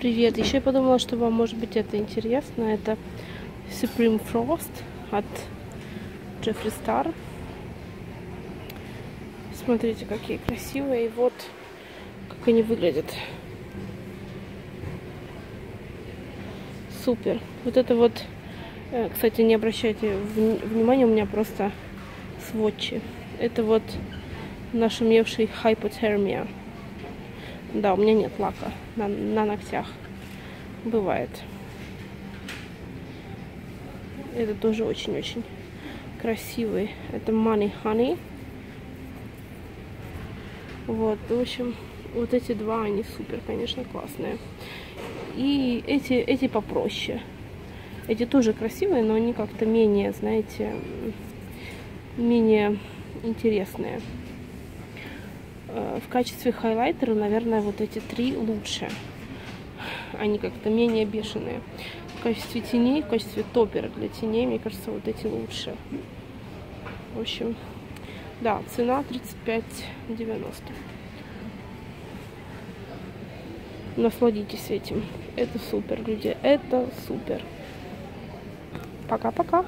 Привет. Еще я подумала, что вам может быть это интересно. Это Supreme Frost от Jeffree Star. Смотрите, какие красивые. И вот как они выглядят. Супер. Вот это вот, э, кстати, не обращайте внимания, у меня просто сводчи. Это вот нашумевший hypothermia. Да, у меня нет лака на, на ногтях. Бывает. Это тоже очень-очень красивый. Это Money Honey. Вот, в общем, вот эти два, они супер, конечно, классные. И эти, эти попроще. Эти тоже красивые, но они как-то менее, знаете, менее интересные. Э, в качестве хайлайтера, наверное, вот эти три лучше. Они как-то менее бешеные. В качестве теней, в качестве топера для теней, мне кажется, вот эти лучше. В общем, да, цена 35,90. Насладитесь этим. Это супер, люди. Это супер. Пока-пока.